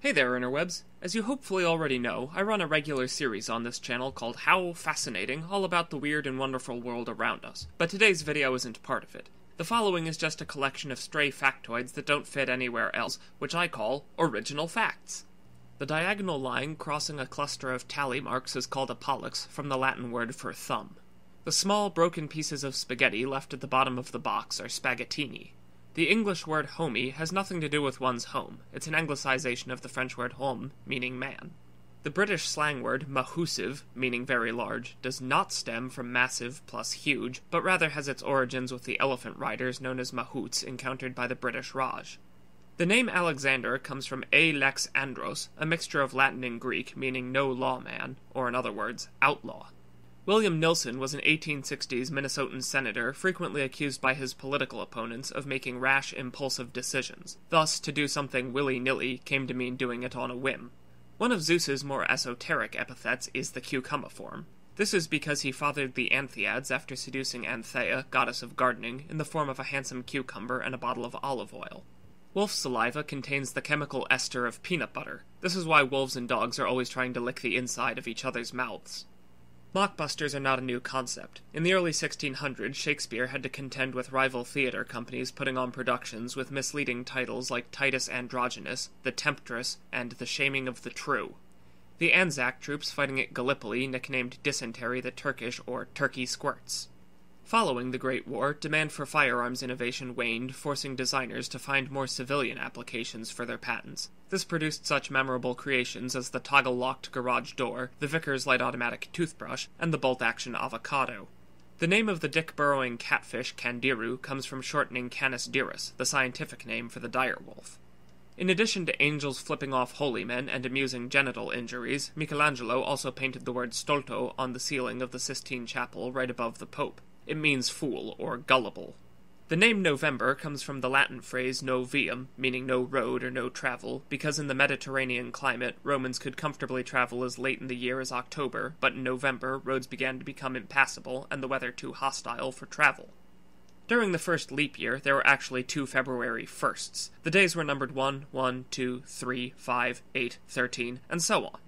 Hey there, interwebs! As you hopefully already know, I run a regular series on this channel called How Fascinating, all about the weird and wonderful world around us. But today's video isn't part of it. The following is just a collection of stray factoids that don't fit anywhere else, which I call Original Facts. The diagonal line crossing a cluster of tally marks is called a pollex, from the Latin word for thumb. The small, broken pieces of spaghetti left at the bottom of the box are spaghettini. The English word homie has nothing to do with one's home. It's an anglicization of the French word homme, meaning man. The British slang word mahoosive, meaning very large, does not stem from massive plus huge, but rather has its origins with the elephant riders known as mahouts encountered by the British Raj. The name Alexander comes from a lex andros, a mixture of Latin and Greek meaning no lawman, or in other words, outlaw. William Nilson was an 1860s Minnesotan senator frequently accused by his political opponents of making rash, impulsive decisions. Thus, to do something willy nilly came to mean doing it on a whim. One of Zeus's more esoteric epithets is the cucumiform. This is because he fathered the Antheids after seducing Antheia, goddess of gardening, in the form of a handsome cucumber and a bottle of olive oil. Wolf saliva contains the chemical ester of peanut butter. This is why wolves and dogs are always trying to lick the inside of each other's mouths. Mockbusters are not a new concept. In the early 1600s, Shakespeare had to contend with rival theater companies putting on productions with misleading titles like Titus Androgynous, The Temptress, and The Shaming of the True. The Anzac troops fighting at Gallipoli nicknamed dysentery the Turkish or Turkey Squirts. Following the Great War, demand for firearms innovation waned, forcing designers to find more civilian applications for their patents. This produced such memorable creations as the toggle locked garage door, the Vickers light automatic toothbrush, and the bolt action avocado. The name of the dick burrowing catfish Candiru comes from shortening Canis dirus, the scientific name for the direwolf. In addition to angels flipping off holy men and amusing genital injuries, Michelangelo also painted the word stolto on the ceiling of the Sistine Chapel right above the Pope. It means fool or gullible. The name November comes from the Latin phrase novium, meaning no road or no travel, because in the Mediterranean climate, Romans could comfortably travel as late in the year as October, but in November, roads began to become impassable and the weather too hostile for travel. During the first leap year, there were actually two February 1sts. The days were numbered 1, 1, 2, 3, 5, 8, 13, and so on.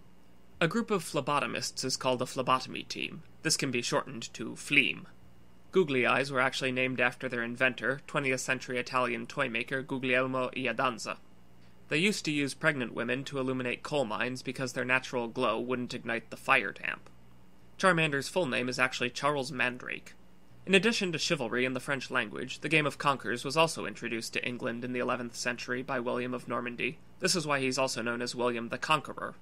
A group of phlebotomists is called a phlebotomy team. This can be shortened to phleem. Googly eyes were actually named after their inventor, 20th century Italian toy maker Guglielmo Iadanza. They used to use pregnant women to illuminate coal mines because their natural glow wouldn't ignite the fire damp. Charmander's full name is actually Charles Mandrake. In addition to chivalry in the French language, the game of Conkers was also introduced to England in the 11th century by William of Normandy. This is why he's also known as William the Conqueror.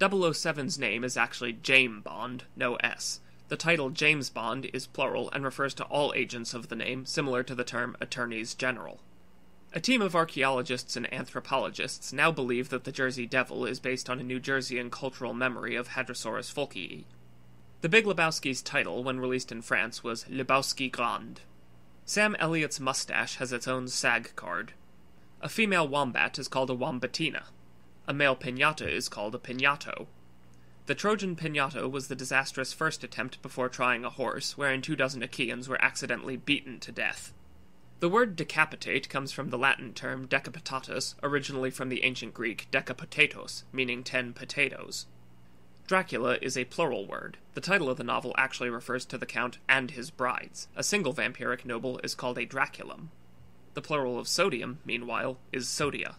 007's name is actually James Bond, no S. The title James Bond is plural and refers to all agents of the name, similar to the term attorneys general. A team of archaeologists and anthropologists now believe that the Jersey Devil is based on a New Jerseyan cultural memory of Hadrosaurus foulkii. The Big Lebowski's title, when released in France, was Lebowski Grand. Sam Elliott's mustache has its own SAG card. A female wombat is called a wombatina. A male pinata is called a pinato. The Trojan Pinato was the disastrous first attempt before trying a horse, wherein two dozen Achaeans were accidentally beaten to death. The word decapitate comes from the Latin term decapitatus, originally from the ancient Greek decapotatos, meaning ten potatoes. Dracula is a plural word. The title of the novel actually refers to the Count and his brides. A single vampiric noble is called a Draculum. The plural of sodium, meanwhile, is sodia.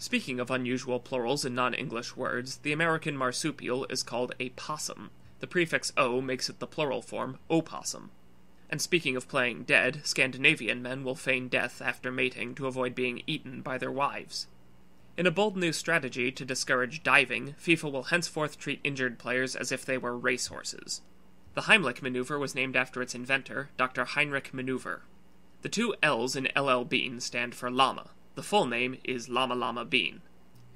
Speaking of unusual plurals in non English words, the American marsupial is called a possum. The prefix o makes it the plural form opossum. And speaking of playing dead, Scandinavian men will feign death after mating to avoid being eaten by their wives. In a bold new strategy to discourage diving, FIFA will henceforth treat injured players as if they were racehorses. The Heimlich maneuver was named after its inventor, Dr. Heinrich Maneuver. The two L's in LL Bean stand for llama. The full name is Llama Llama Bean.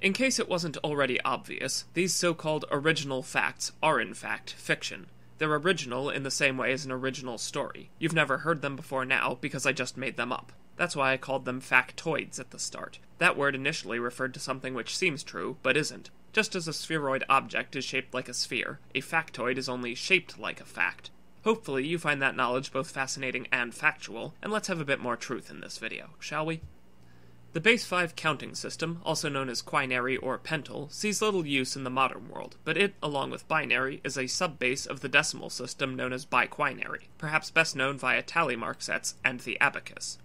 In case it wasn't already obvious, these so called original facts are in fact fiction. They're original in the same way as an original story. You've never heard them before now because I just made them up. That's why I called them factoids at the start. That word initially referred to something which seems true, but isn't. Just as a spheroid object is shaped like a sphere, a factoid is only shaped like a fact. Hopefully, you find that knowledge both fascinating and factual, and let's have a bit more truth in this video, shall we? The base 5 counting system, also known as quinary or pental, sees little use in the modern world, but it, along with binary, is a subbase of the decimal system known as biquinary, perhaps best known via tally mark sets and the abacus.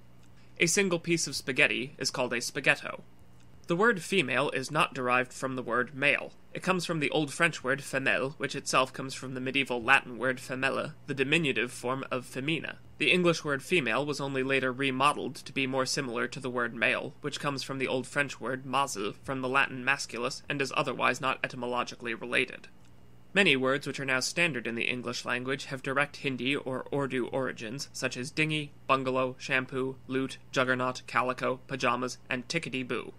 A single piece of spaghetti is called a spaghetto. The word female is not derived from the word male. It comes from the Old French word femelle, which itself comes from the medieval Latin word femella, the diminutive form of femina. The English word female was only later remodeled to be more similar to the word male, which comes from the Old French word masel, from the Latin masculus, and is otherwise not etymologically related. Many words which are now standard in the English language have direct Hindi or Urdu origins, such as dinghy, bungalow, shampoo, lute, juggernaut, calico, pajamas, and tickety boo.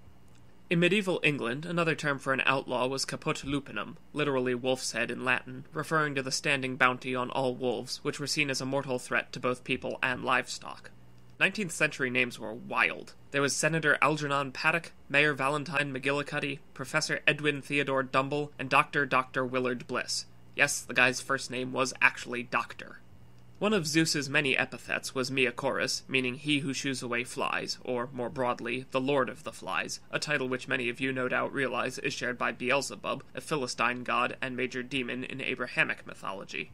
In medieval England, another term for an outlaw was caput lupinum, literally wolf's head in Latin, referring to the standing bounty on all wolves, which were seen as a mortal threat to both people and livestock. 19th century names were wild. There was Senator Algernon Paddock, Mayor Valentine McGillicuddy, Professor Edwin Theodore Dumble, and Dr. Dr. Willard Bliss. Yes, the guy's first name was actually Doctor. One of Zeus's many epithets was Maokorus, meaning he who shoos away flies, or, more broadly, the Lord of the Flies, a title which many of you no doubt realize is shared by Beelzebub, a Philistine god and major demon in Abrahamic mythology.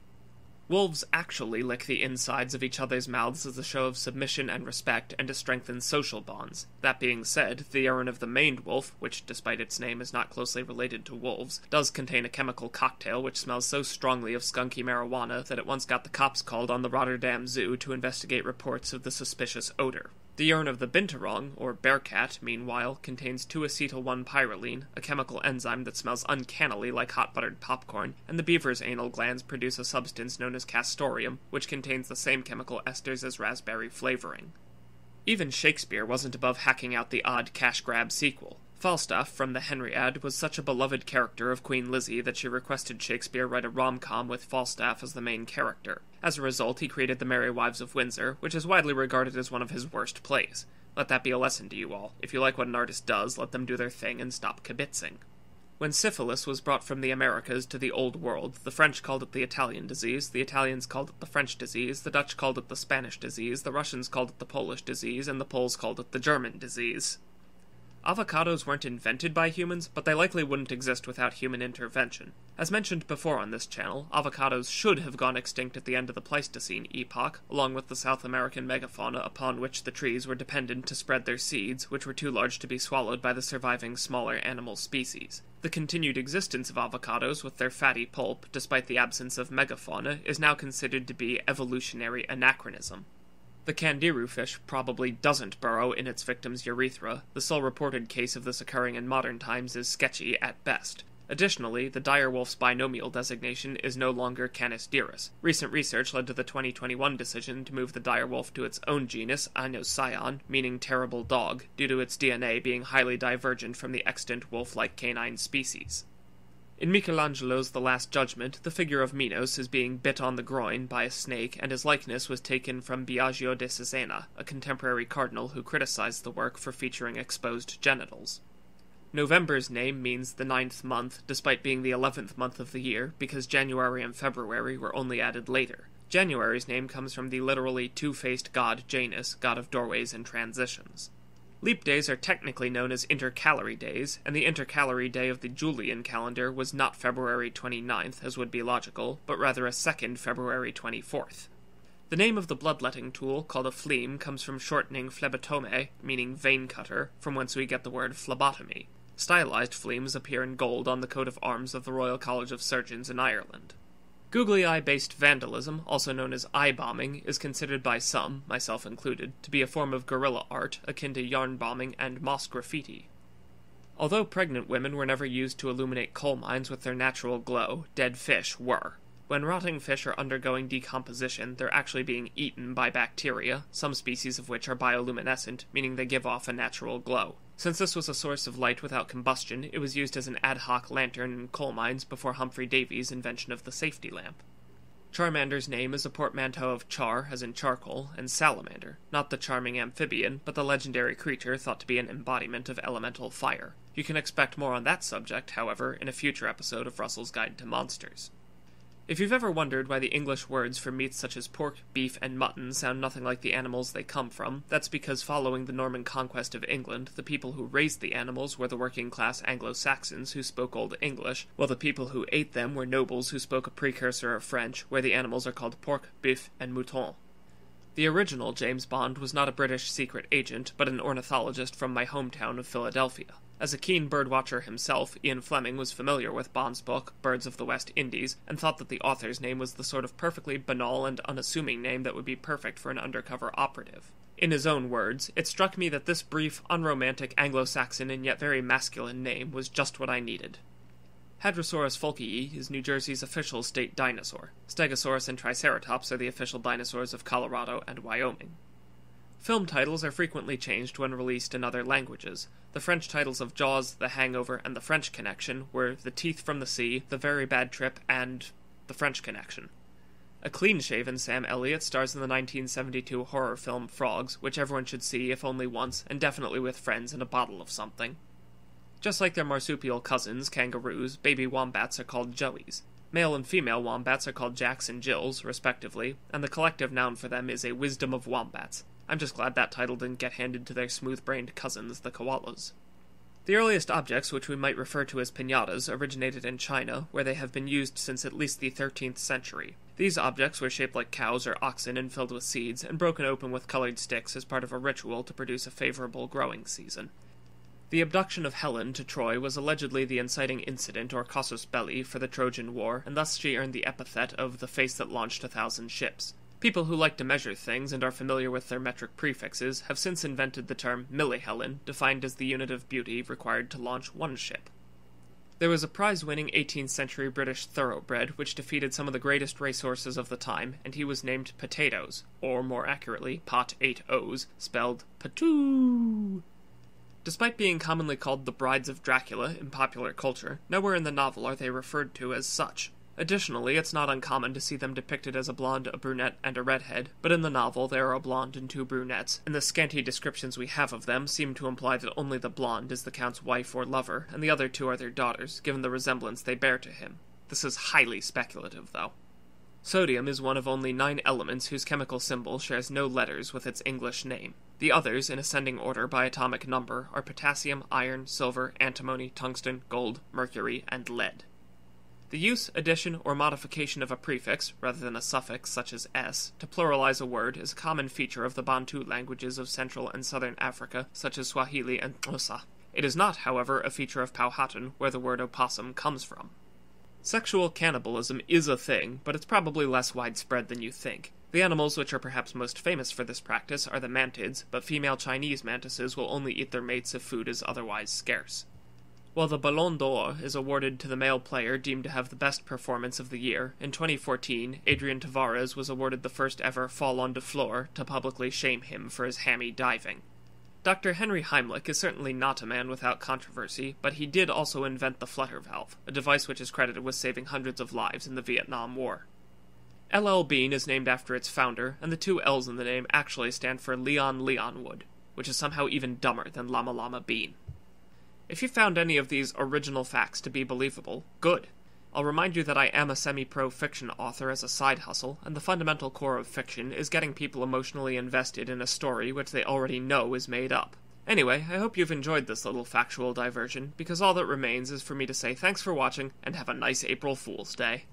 Wolves actually lick the insides of each other's mouths as a show of submission and respect and to strengthen social bonds. That being said, the urine of the maned wolf, which despite its name is not closely related to wolves, does contain a chemical cocktail which smells so strongly of skunky marijuana that it once got the cops called on the Rotterdam Zoo to investigate reports of the suspicious odor. The urine of the binturong, or bearcat, meanwhile, contains 2-acetyl-1-pyrroline, a chemical enzyme that smells uncannily like hot buttered popcorn, and the beaver's anal glands produce a substance known as castoreum, which contains the same chemical esters as raspberry flavoring. Even Shakespeare wasn't above hacking out the odd cash grab sequel. Falstaff from the Henriade was such a beloved character of Queen Lizzie that she requested Shakespeare write a rom com with Falstaff as the main character. As a result, he created The Merry Wives of Windsor, which is widely regarded as one of his worst plays. Let that be a lesson to you all. If you like what an artist does, let them do their thing and stop kibitzing. When syphilis was brought from the Americas to the Old World, the French called it the Italian disease, the Italians called it the French disease, the Dutch called it the Spanish disease, the Russians called it the Polish disease, and the Poles called it the German disease. Avocados weren't invented by humans, but they likely wouldn't exist without human intervention. As mentioned before on this channel, avocados should have gone extinct at the end of the Pleistocene epoch, along with the South American megafauna upon which the trees were dependent to spread their seeds, which were too large to be swallowed by the surviving smaller animal species. The continued existence of avocados with their fatty pulp, despite the absence of megafauna, is now considered to be evolutionary anachronism. The Candiru fish probably doesn't burrow in its victim's urethra. The sole reported case of this occurring in modern times is sketchy at best. Additionally, the direwolf's binomial designation is no longer Canis dirus. Recent research led to the 2021 decision to move the direwolf to its own genus, Aenocyon, meaning terrible dog, due to its DNA being highly divergent from the extant wolf-like canine species. In Michelangelo's The Last Judgment, the figure of Minos is being bit on the groin by a snake, and his likeness was taken from Biagio de Cesena, a contemporary cardinal who criticized the work for featuring exposed genitals. November's name means the ninth month, despite being the eleventh month of the year, because January and February were only added later. January's name comes from the literally two faced god Janus, god of doorways and transitions. Leap days are technically known as intercalary days, and the intercalary day of the Julian calendar was not February 29th, as would be logical, but rather a second February 24th. The name of the bloodletting tool, called a phleem, comes from shortening phlebotome, meaning vein cutter, from whence we get the word phlebotomy. Stylized phleems appear in gold on the coat of arms of the Royal College of Surgeons in Ireland. Googly eye based vandalism, also known as eye bombing, is considered by some, myself included, to be a form of guerrilla art akin to yarn bombing and moss graffiti. Although pregnant women were never used to illuminate coal mines with their natural glow, dead fish were. When rotting fish are undergoing decomposition, they're actually being eaten by bacteria, some species of which are bioluminescent, meaning they give off a natural glow. Since this was a source of light without combustion, it was used as an ad hoc lantern in coal mines before Humphrey Davy's invention of the safety lamp. Charmander's name is a portmanteau of char, as in charcoal, and salamander, not the charming amphibian, but the legendary creature thought to be an embodiment of elemental fire. You can expect more on that subject, however, in a future episode of Russell's Guide to Monsters. If you've ever wondered why the English words for meats such as pork, beef, and mutton sound nothing like the animals they come from, that's because following the Norman conquest of England, the people who raised the animals were the working class Anglo Saxons who spoke Old English, while the people who ate them were nobles who spoke a precursor of French, where the animals are called pork, beef, and mouton. The original James Bond was not a British secret agent, but an ornithologist from my hometown of Philadelphia. As a keen birdwatcher himself, Ian Fleming was familiar with Bond's book, Birds of the West Indies, and thought that the author's name was the sort of perfectly banal and unassuming name that would be perfect for an undercover operative. In his own words, it struck me that this brief, unromantic Anglo Saxon and yet very masculine name was just what I needed. Hadrosaurus foulkii is New Jersey's official state dinosaur. Stegosaurus and Triceratops are the official dinosaurs of Colorado and Wyoming. Film titles are frequently changed when released in other languages. The French titles of Jaws, The Hangover, and The French Connection were The Teeth from the Sea, The Very Bad Trip, and The French Connection. A clean shaven Sam Elliott stars in the 1972 horror film Frogs, which everyone should see if only once, and definitely with friends and a bottle of something. Just like their marsupial cousins, kangaroos, baby wombats are called joeys. Male and female wombats are called jacks and jills, respectively, and the collective noun for them is a wisdom of wombats. I'm just glad that title didn't get handed to their smooth brained cousins, the koalas. The earliest objects, which we might refer to as pinatas, originated in China, where they have been used since at least the 13th century. These objects were shaped like cows or oxen and filled with seeds, and broken open with colored sticks as part of a ritual to produce a favorable growing season. The abduction of Helen to Troy was allegedly the inciting incident or casus belli for the Trojan War, and thus she earned the epithet of the face that launched a thousand ships. People who like to measure things and are familiar with their metric prefixes have since invented the term millihelen, defined as the unit of beauty required to launch one ship. There was a prize winning 18th century British thoroughbred which defeated some of the greatest racehorses of the time, and he was named Potatoes, or more accurately, Pot 8 O's, spelled Patoo. Despite being commonly called the Brides of Dracula in popular culture, nowhere in the novel are they referred to as such. Additionally, it's not uncommon to see them depicted as a blonde, a brunette, and a redhead, but in the novel they are a blonde and two brunettes, and the scanty descriptions we have of them seem to imply that only the blonde is the Count's wife or lover, and the other two are their daughters, given the resemblance they bear to him. This is highly speculative, though. Sodium is one of only nine elements whose chemical symbol shares no letters with its English name. The others, in ascending order by atomic number, are potassium, iron, silver, antimony, tungsten, gold, mercury, and lead. The use, addition, or modification of a prefix, rather than a suffix such as s, to pluralize a word is a common feature of the Bantu languages of Central and Southern Africa, such as Swahili and Xhosa. It is not, however, a feature of Powhatan, where the word opossum comes from. Sexual cannibalism is a thing, but it's probably less widespread than you think. The animals which are perhaps most famous for this practice are the mantids, but female Chinese mantises will only eat their mates if food is otherwise scarce. While the Ballon d'Or is awarded to the male player deemed to have the best performance of the year, in 2014, Adrian Tavares was awarded the first ever Fall on the Floor to publicly shame him for his hammy diving. Dr. Henry Heimlich is certainly not a man without controversy, but he did also invent the flutter valve, a device which is credited with saving hundreds of lives in the Vietnam War. LL Bean is named after its founder, and the two L's in the name actually stand for Leon Leonwood, which is somehow even dumber than Llama Llama Bean. If you found any of these original facts to be believable, good. I'll remind you that I am a semi pro fiction author as a side hustle, and the fundamental core of fiction is getting people emotionally invested in a story which they already know is made up. Anyway, I hope you've enjoyed this little factual diversion, because all that remains is for me to say thanks for watching and have a nice April Fool's Day.